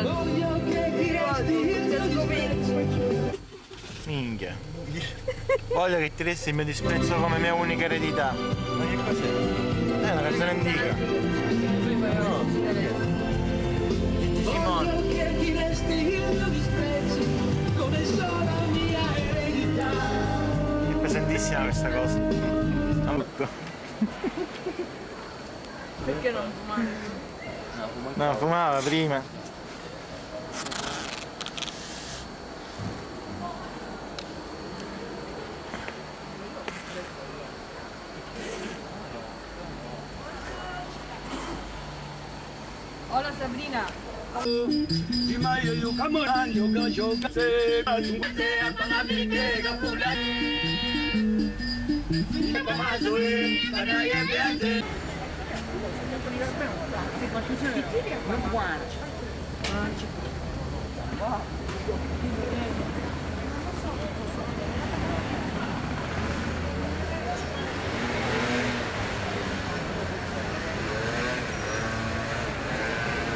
Esatto. Minchia. Voglio che ti resti il mio disprezzo come mia unica eredità. Ma che cos'è? È una canzone antica. Simone. È pesantissima questa cosa. Tutto. Perché non fumare? No, fumava prima. Sabrina.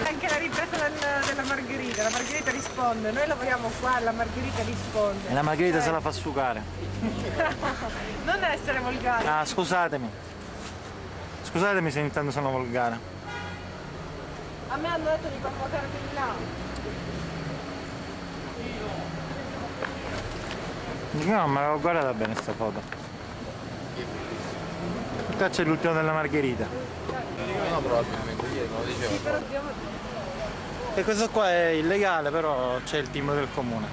Anche la ripresa del- della Margherita, la Margherita risponde, noi lavoriamo qua, la Margherita risponde. E la Margherita se la fa sucare. Non essere volgare. Ah, scusatemi. Scusatemi se intanto sono volgare. A me hanno detto di convocare quelli là. No, ma guardata bene sta foto. Qua c'è l'ultimo della Margherita. No, probabilmente, ieri me lo diceva. E questo qua è illegale, però c'è il timbro del comune.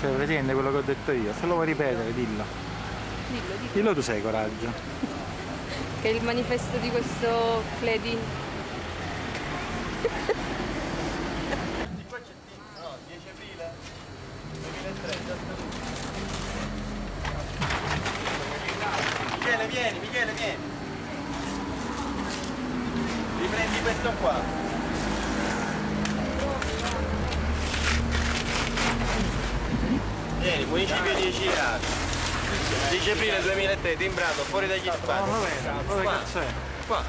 Cioè, praticamente quello che ho detto io. Se lo vuoi ripetere, dillo. Dillo, dillo. Dillo tu sei coraggio. Che è il manifesto di questo Cledin. Qua c'è il team, no? 10 aprile 2003, Michele, vieni, Michele, vieni. Riprendi questo qua. Municipio di Cirano. 10 aprile 2003, timbrato, fuori dagli No, spazi. dove, dove cazzo è? Qua.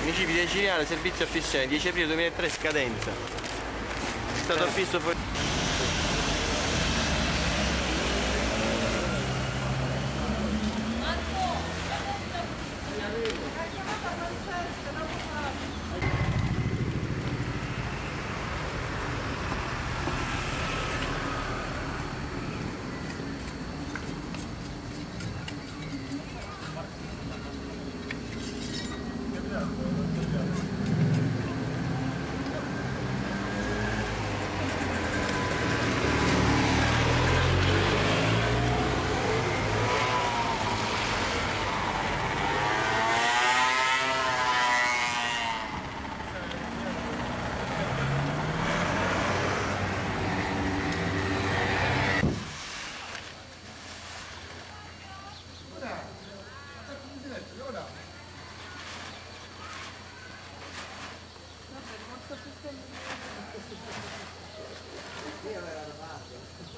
Municipio di Ciriano, servizio affissione, 10 aprile 2003, scadenza. È stato affisso fuori.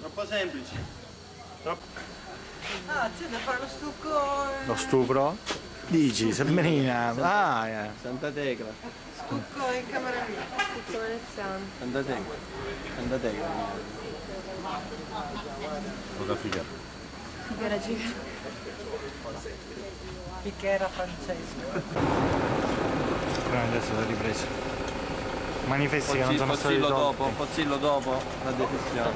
Troppo semplice. Ah, c'è da fare lo stucco. eh, Lo stupro? Dici, Severina. Ah, eh. Santa Tecla. stucco in camera mia. Tutto veneziano. Santa Tecla. Santa Tecla. Poca figa. Figara gira. Pichera Francesco. Però adesso l'ho ripreso. Manifesti che non sono stati tolti. dopo, Pozzillo dopo la decisione.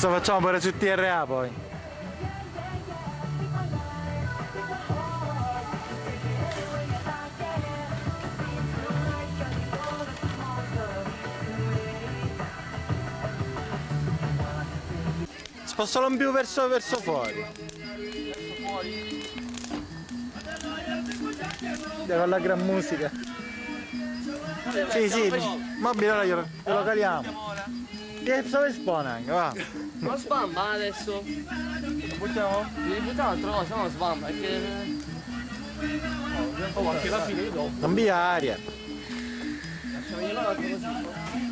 Questo facciamo pure su TRA poi. Spostalo in più verso, verso fuori. Dai, Con la gran musica. Sì, sì, mobile ora glielo, glielo caliamo. Che dove spona anche, va. Ma sbamba adesso. Buttiamo? Devi buttare un'altra cosa, no sbamba, perché... Oh, anche la fine dopo. Non via aria. Lasciamo io l'altro così.